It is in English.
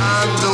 I'm